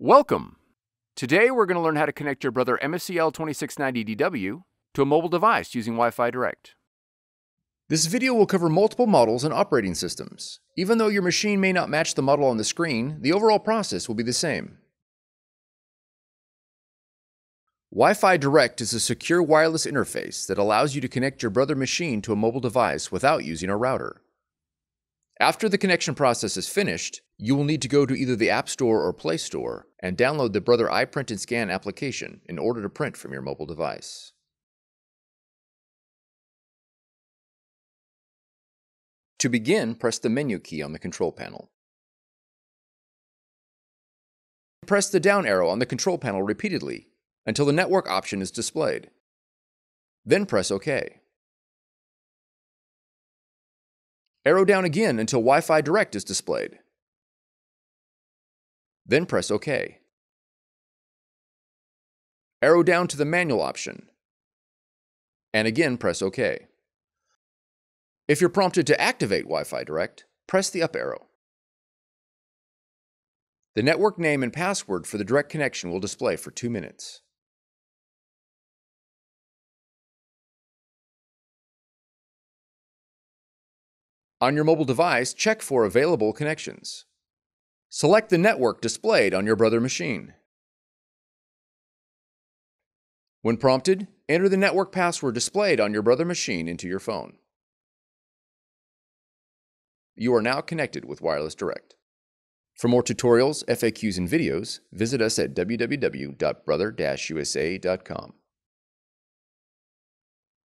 Welcome! Today we're going to learn how to connect your Brother MFC L2690DW to a mobile device using Wi-Fi Direct. This video will cover multiple models and operating systems. Even though your machine may not match the model on the screen, the overall process will be the same. Wi-Fi Direct is a secure wireless interface that allows you to connect your Brother machine to a mobile device without using a router. After the connection process is finished, you will need to go to either the App Store or Play Store and download the Brother iPrint and Scan application in order to print from your mobile device. To begin, press the menu key on the control panel. Press the down arrow on the control panel repeatedly until the network option is displayed. Then press OK. Arrow down again until Wi-Fi Direct is displayed. Then press OK. Arrow down to the manual option. And again press OK. If you're prompted to activate Wi-Fi Direct, press the up arrow. The network name and password for the direct connection will display for two minutes. On your mobile device, check for available connections. Select the network displayed on your Brother machine. When prompted, enter the network password displayed on your Brother machine into your phone. You are now connected with Wireless Direct. For more tutorials, FAQs, and videos, visit us at www.brother-usa.com.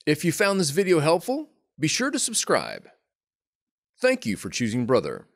If you found this video helpful, be sure to subscribe. Thank you for choosing Brother.